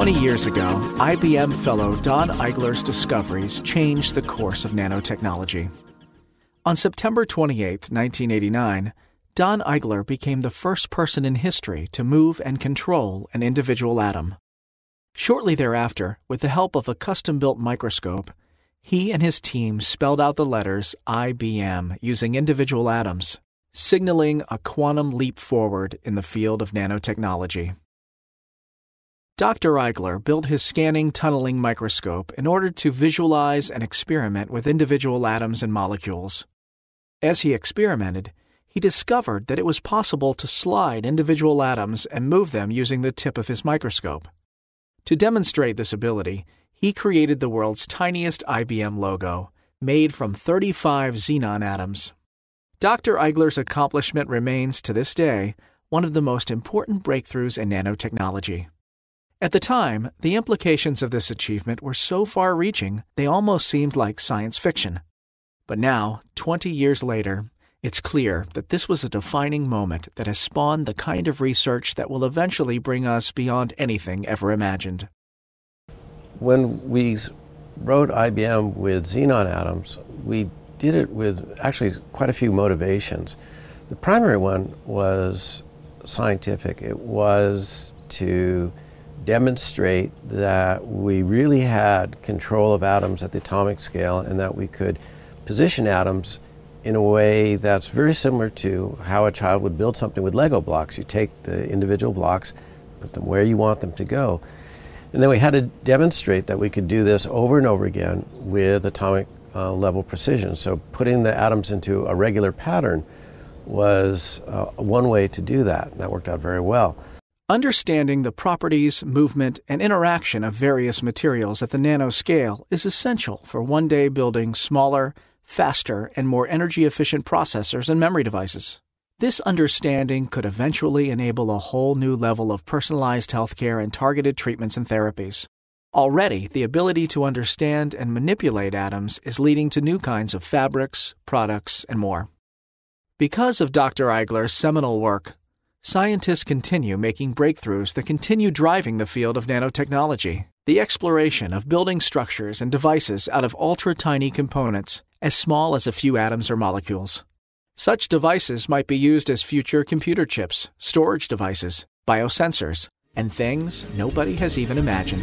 20 years ago, IBM fellow Don Eigler's discoveries changed the course of nanotechnology. On September 28, 1989, Don Eigler became the first person in history to move and control an individual atom. Shortly thereafter, with the help of a custom built microscope, he and his team spelled out the letters IBM using individual atoms, signaling a quantum leap forward in the field of nanotechnology. Dr. Eigler built his scanning tunneling microscope in order to visualize and experiment with individual atoms and molecules. As he experimented, he discovered that it was possible to slide individual atoms and move them using the tip of his microscope. To demonstrate this ability, he created the world's tiniest IBM logo, made from 35 xenon atoms. Dr. Eigler's accomplishment remains, to this day, one of the most important breakthroughs in nanotechnology. At the time, the implications of this achievement were so far reaching they almost seemed like science fiction. But now, 20 years later, it's clear that this was a defining moment that has spawned the kind of research that will eventually bring us beyond anything ever imagined. When we wrote IBM with xenon atoms, we did it with actually quite a few motivations. The primary one was scientific. It was to demonstrate that we really had control of atoms at the atomic scale and that we could position atoms in a way that's very similar to how a child would build something with Lego blocks. You take the individual blocks, put them where you want them to go. And then we had to demonstrate that we could do this over and over again with atomic uh, level precision. So putting the atoms into a regular pattern was uh, one way to do that. and That worked out very well. Understanding the properties, movement, and interaction of various materials at the nanoscale is essential for one day building smaller, faster, and more energy efficient processors and memory devices. This understanding could eventually enable a whole new level of personalized healthcare and targeted treatments and therapies. Already, the ability to understand and manipulate atoms is leading to new kinds of fabrics, products, and more. Because of Dr. Eigler's seminal work, scientists continue making breakthroughs that continue driving the field of nanotechnology. The exploration of building structures and devices out of ultra tiny components as small as a few atoms or molecules. Such devices might be used as future computer chips, storage devices, biosensors, and things nobody has even imagined.